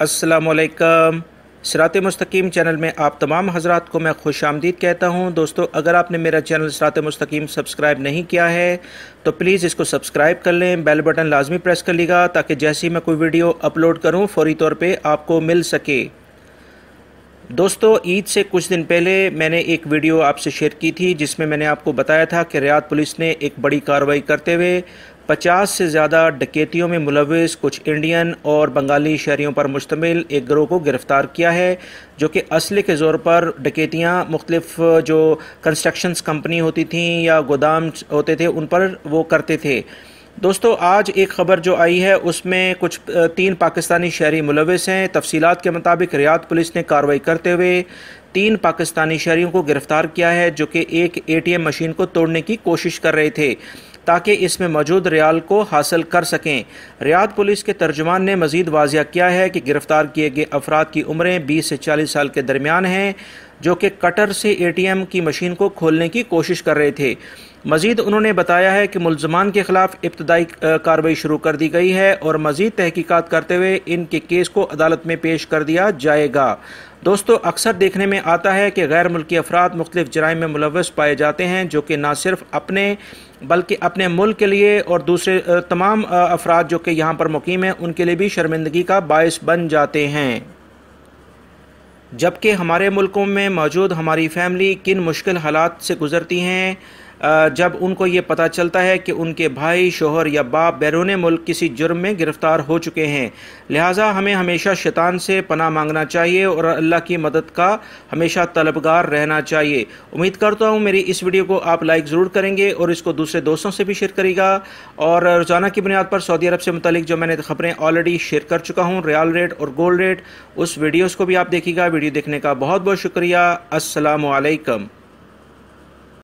السلام علیکم۔ سرات مستقیم چینل میں آپ تمام حضرات کو میں خوش آمدید کہتا ہوں۔ دوستو، اگر آپ نے میرا چینل سرات مستقیم سبسکرائب نہیں کیا ہے، تو پلیز اس کو سبسکرائب کر لیں، بیل بٹن لازمی پریس کر لیگا تاکہ جیسی میں کوئی ویڈیو اپلوڈ کروں، فوری طور پہ آپ کو مل سکے۔ دوستو، عید سے کچھ دن پہلے میں نے ایک ویڈیو آپ سے شیئر کی تھی، جس میں میں نے آپ کو بتایا تھا کہ ریاض پولیس نے ایک بڑی کارروائی کرتے ہوئے پچاس سے زیادہ ڈکیتیوں میں ملوث کچھ انڈین اور بنگالی شہریوں پر مشتمل ایک گروہ کو گرفتار کیا ہے، جو کہ اسلحے کے زور پر ڈکیتیاں مختلف جو کنسٹرکشنز کمپنی ہوتی تھیں یا گودام ہوتے تھے، ان پر وہ کرتے تھے۔ دوستو، آج ایک خبر جو آئی ہے، اس میں کچھ تین پاکستانی شہری ملوث ہیں۔ تفصیلات کے مطابق ریاض پولیس نے کاروائی کرتے ہوئے تین پاکستانی شہریوں کو گرفتار کیا ہے، جو کہ ایک اے ٹی ایم مشین کو توڑنے کی کوشش کر رہے تھے۔ تاکہ اس میں موجود ریال کو حاصل کر سکیں۔ ریاض پولیس کے ترجمان نے مزید واضح کیا ہے کہ گرفتار کیے گئے افراد کی عمریں بیس سے چالیس سال کے درمیان ہیں، جو کہ کٹر سے اے ٹی ایم کی مشین کو کھولنے کی کوشش کر رہے تھے۔ مزید انہوں نے بتایا ہے کہ ملزمان کے خلاف ابتدائی کاروائی شروع کر دی گئی ہے اور مزید تحقیقات کرتے ہوئے ان کے کیس کو عدالت میں پیش کر دیا جائے گا۔ دوستو، اکثر دیکھنے میں آتا ہے کہ غیر ملکی افراد مختلف جرائم میں ملوث پائے جاتے ہیں، جو کہ نہ صرف اپنے، بلکہ اپنے ملک کے لیے اور دوسرے تمام افراد جو کہ یہاں پر مقیم ہیں، ان کے لیے بھی شرمندگی کا باعث بن جاتے ہیں۔ جبکہ ہمارے ملکوں میں موجود ہماری فیملی کن مشکل حالات سے گزرتی ہیں جب ان کو یہ پتہ چلتا ہے کہ ان کے بھائی شوہر یا باپ بیرون ملک کسی جرم میں گرفتار ہو چکے ہیں۔ لہٰذا ہمیں ہمیشہ شیطان سے پناہ مانگنا چاہیے اور اللہ کی مدد کا ہمیشہ طلبگار رہنا چاہیے۔ امید کرتا ہوں میری اس ویڈیو کو آپ لائک ضرور کریں گے اور اس کو دوسرے دوستوں سے بھی شیئر کرے گا۔ اور روزانہ کی بنیاد پر سعودی عرب سے متعلق جو میں نے خبریں آلریڈی شیئر کر چکا ہوں ریال ریٹ اور گولڈ ریٹ اس ویڈیوز کو بھی آپ دیکھیے گا۔ ویڈیو دیکھنے کا بہت بہت شکریہ۔ السلام علیکم۔